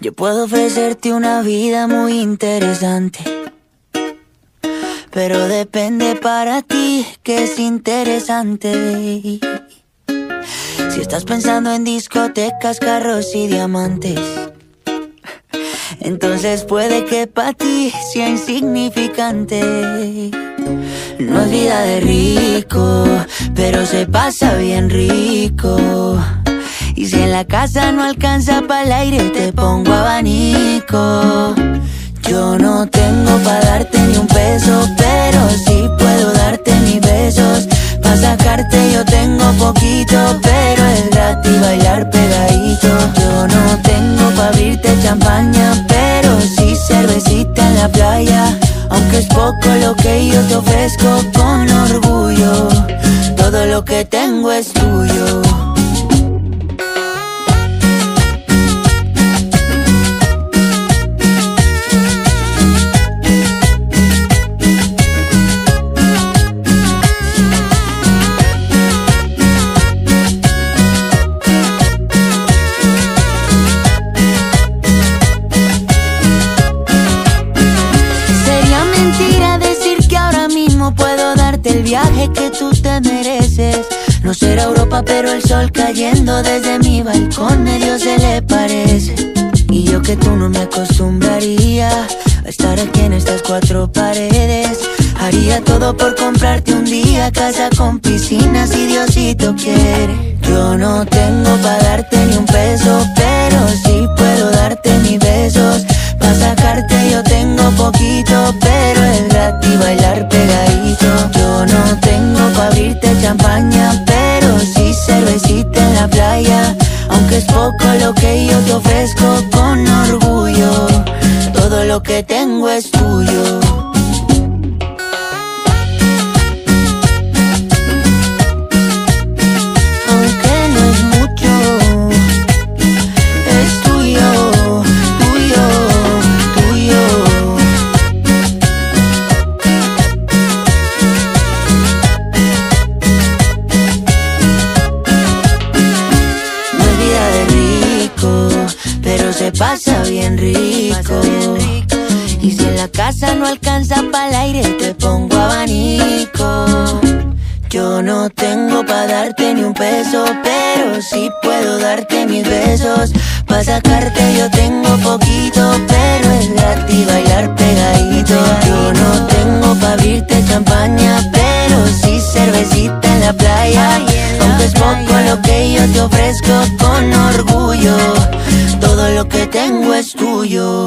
Yo puedo ofrecerte una vida muy interesante. Pero depende para ti que es interesante. Si estás pensando en discotecas, carros y diamantes, entonces puede que para ti sea insignificante. No es vida de rico, pero se pasa bien rico. Y si en la casa no alcanza para el aire, te pongo abanico. Yo no tengo para darte ni un peso, pero sí puedo darte mis besos. Pa' sacarte yo tengo poquito, pero es gratis bailar pegadito. Yo no tengo para abrirte champaña, pero sí cervecita en la playa. Aunque es poco lo que yo te ofrezco con orgullo, todo lo que tengo es tuyo. Mentira decir que ahora mismo puedo darte el viaje que tú te mereces. No será Europa, pero el sol cayendo desde mi balcón medio se le parece. Y yo que tú no me acostumbraría a estar aquí en estas cuatro paredes. Haría todo por comprarte un día casa con piscina si Diosito quiere. Yo no tengo para darte ni un peso, pero sí puedo darte mis besos. Pa' sacarte yo tengo poquito, pero gratis bailar pegadito. Yo no tengo pa' abrirte champaña, pero sí cervecita en la playa. Aunque es poco lo que yo te ofrezco con orgullo, todo lo que tengo es tuyo. Pasa bien rico. Y si en la casa no alcanza para el aire, te pongo abanico. Yo no tengo pa' darte ni un peso, pero sí puedo darte mis besos. Pa' sacarte yo tengo poquito, pero es gratis bailar pegadito. Yo no tengo pa' abrirte champaña, pero sí cervecita en la playa. Aunque es poco lo que yo te ofrezco con orgullo, todo lo que tengo es tuyo.